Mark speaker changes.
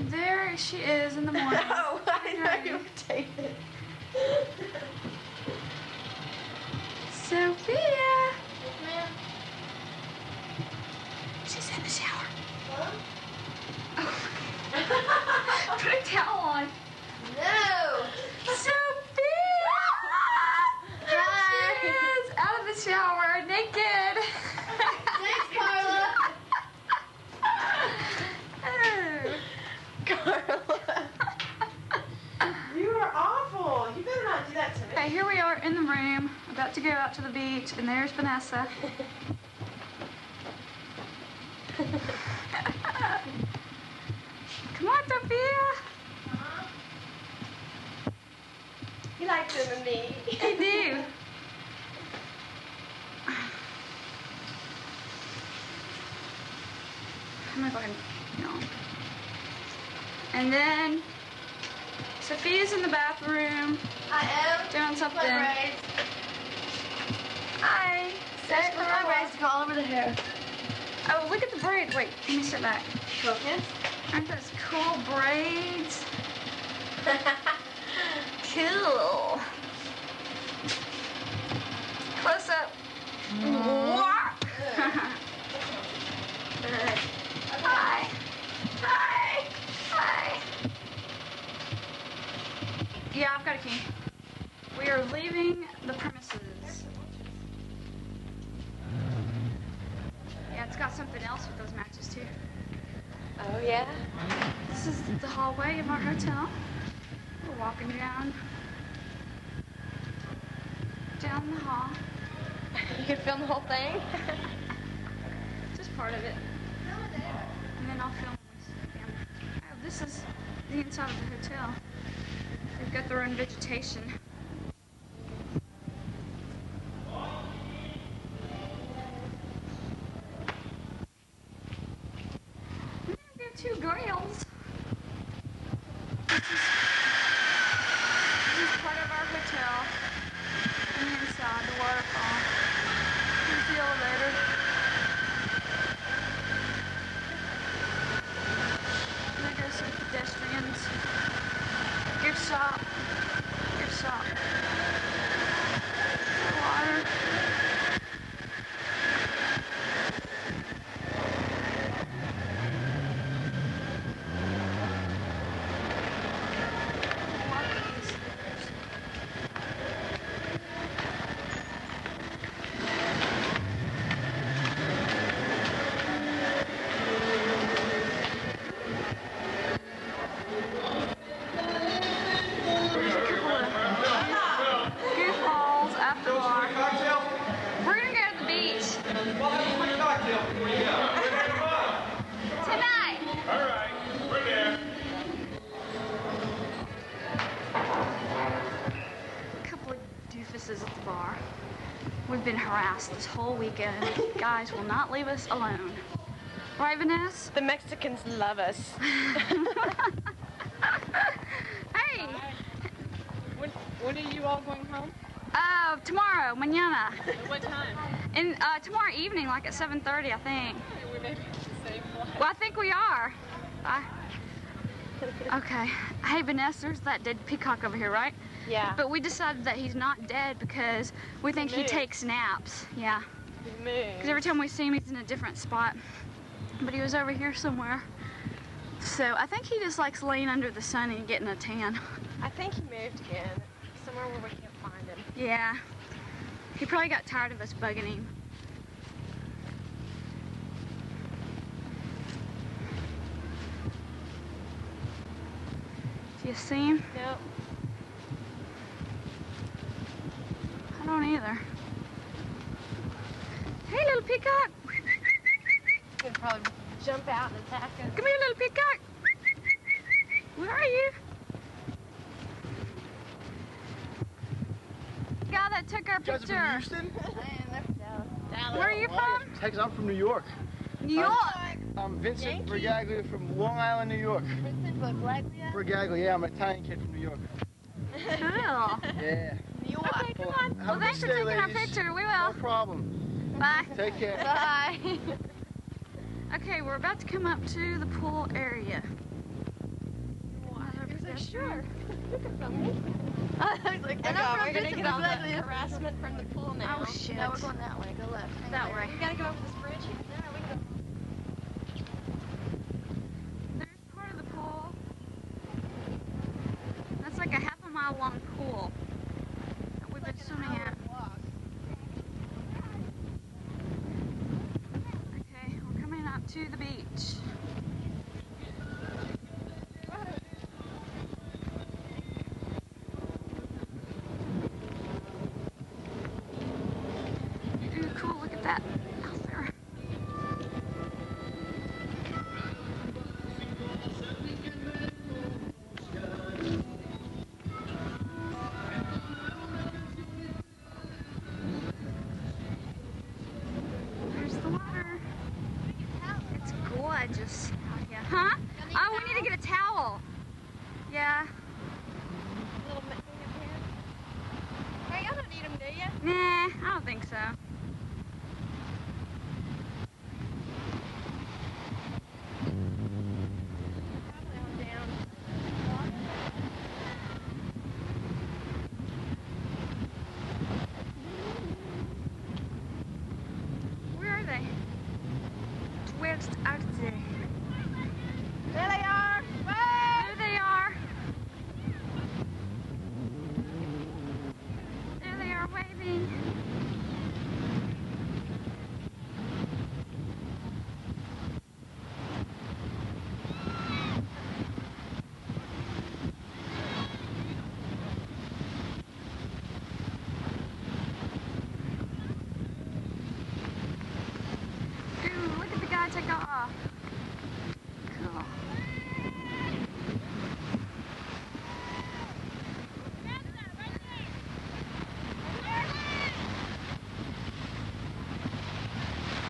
Speaker 1: And there she is in the morning.
Speaker 2: Oh, I know you would take it.
Speaker 1: Sophia!
Speaker 2: Yes, ma'am.
Speaker 1: She's in the shower.
Speaker 2: Huh?
Speaker 1: Put a towel on.
Speaker 2: No.
Speaker 1: Sophia! There
Speaker 2: Hi.
Speaker 1: she is, out of the shower, naked.
Speaker 2: Thanks, Carla.
Speaker 1: Oh.
Speaker 2: Carla. You are awful. You better not do that to me.
Speaker 1: Okay, here we are in the room, about to go out to the beach, and there's Vanessa. Come on, Sophia.
Speaker 2: You like them and me.
Speaker 1: I do. I'm gonna go ahead and, no. And then Sophia's in the bathroom
Speaker 2: I am.
Speaker 1: doing something. Hi.
Speaker 2: Set for my braids to go all over the hair.
Speaker 1: Oh, look at the braids. Wait, let me sit back.
Speaker 2: Focus.
Speaker 1: Aren't those cool braids? Cool. Close up. Mwah. Hi. Hi. Hi. Yeah, I've got a key. We are leaving the premises. Yeah, it's got something else with those matches too.
Speaker 2: Oh, yeah?
Speaker 1: This is the hallway of our hotel. We're walking down down the hall.
Speaker 2: You could film the whole thing.
Speaker 1: Just part of it. And then I'll film. Oh, this is the inside of the hotel. They've got their own vegetation. Two grills. This is, this is part of our hotel. On the inside, the waterfall. Here's the elevator. And there goes some pedestrians. Gift shop. Gift shop. Water. Walking stairs. There's a couple of goofballs after dark. We're gonna go to the beach tonight.
Speaker 3: All right, we're there.
Speaker 1: A couple of doofuses at the bar. We've been harassed this whole weekend. Guys will not leave us alone. Right, Vanessa?
Speaker 2: The Mexicans love us.
Speaker 1: hey!
Speaker 4: When, when are you all going home?
Speaker 1: Uh, tomorrow, mañana.
Speaker 4: At what time?
Speaker 1: In, uh, tomorrow evening, like at 7.30, I think.
Speaker 4: We may be the same flight.
Speaker 1: Well, I think we are. Bye. Okay. Hey, Vanessa, there's that dead peacock over here, right?
Speaker 2: Yeah.
Speaker 1: But we decided that he's not dead because we think he
Speaker 2: moved.
Speaker 1: takes naps. Yeah.
Speaker 2: He
Speaker 1: Because every time we see him, he's in a different spot. But he was over here somewhere. So I think he just likes laying under the sun and getting a tan.
Speaker 2: I think he moved again. Somewhere where we can't.
Speaker 1: Yeah. He probably got tired of us bugging him. Do you see him?
Speaker 2: Nope.
Speaker 1: I don't either. Hey, little peacock.
Speaker 2: He'd probably jump out and attack us.
Speaker 1: Come here, little peacock. Where are you? That took our
Speaker 5: You guys are from
Speaker 1: picture.
Speaker 5: Houston?
Speaker 1: Where are you from?
Speaker 5: Texas. I'm from New York.
Speaker 1: New York.
Speaker 5: I'm Vincent
Speaker 2: Yankee.
Speaker 5: Brigaglia from Long Island, New York. Brigaglia, yeah, I'm an Italian kid from New York.
Speaker 1: Cool.
Speaker 5: Yeah.
Speaker 2: New York.
Speaker 1: Okay, come
Speaker 5: Well,
Speaker 1: on.
Speaker 5: have
Speaker 1: Well,
Speaker 5: a
Speaker 1: thanks for
Speaker 5: good stay,
Speaker 1: taking our picture. We will.
Speaker 5: No problem.
Speaker 1: Bye.
Speaker 5: Take care.
Speaker 2: Bye.
Speaker 1: Okay, we're about to come up to the pool area. this.
Speaker 2: Sure. You can film me.
Speaker 6: I was like,
Speaker 2: And
Speaker 6: "Okay,
Speaker 2: I'm
Speaker 6: we're
Speaker 2: from
Speaker 6: gonna
Speaker 2: Vincent
Speaker 6: get on
Speaker 2: Leslie.
Speaker 6: the
Speaker 2: harassment from the pool now.
Speaker 1: Oh, shit.
Speaker 2: No, we're going that way. Go left. Hang
Speaker 1: That
Speaker 2: on.
Speaker 1: way.
Speaker 2: You gotta go over this bridge. We can go.
Speaker 1: There's part of the pool. That's like a half a mile long pool that we've been swimming at. Okay, we're coming up to the beach. Nah, I don't think so.
Speaker 2: Probably on down.
Speaker 1: Where are they? Where's are they?
Speaker 2: There they are.
Speaker 1: There they are. There they are waving. Ooh,